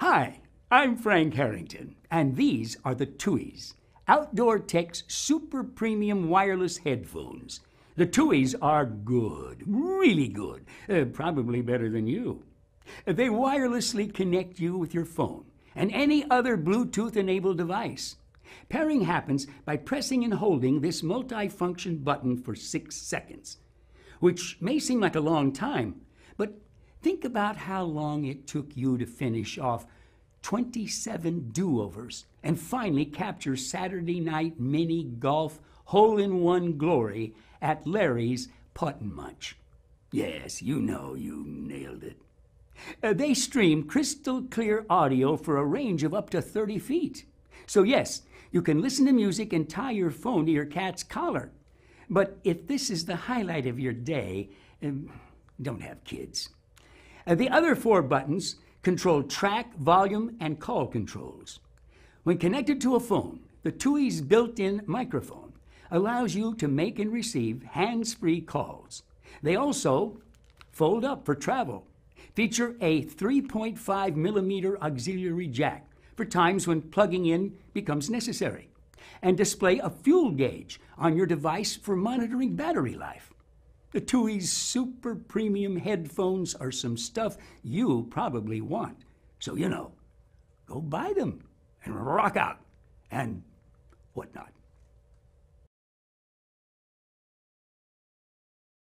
Hi, I'm Frank Harrington, and these are the TUIs, Outdoor Tech's super premium wireless headphones. The TUIs are good, really good, uh, probably better than you. They wirelessly connect you with your phone and any other Bluetooth enabled device. Pairing happens by pressing and holding this multi-function button for six seconds, which may seem like a long time, but think about how long it took you to finish off 27 do-overs and finally capture Saturday night mini golf hole-in-one glory at Larry's Putt and Munch. Yes, you know you nailed it. Uh, they stream crystal clear audio for a range of up to 30 feet. So, yes, you can listen to music and tie your phone to your cat's collar. But if this is the highlight of your day, um, don't have kids. Uh, the other four buttons control track, volume, and call controls. When connected to a phone, the TUI's built in microphone allows you to make and receive hands free calls. They also fold up for travel, feature a 3.5 millimeter auxiliary jack for times when plugging in becomes necessary, and display a fuel gauge on your device for monitoring battery life. The TUI's super premium headphones are some stuff you probably want. So, you know, go buy them and rock out and whatnot.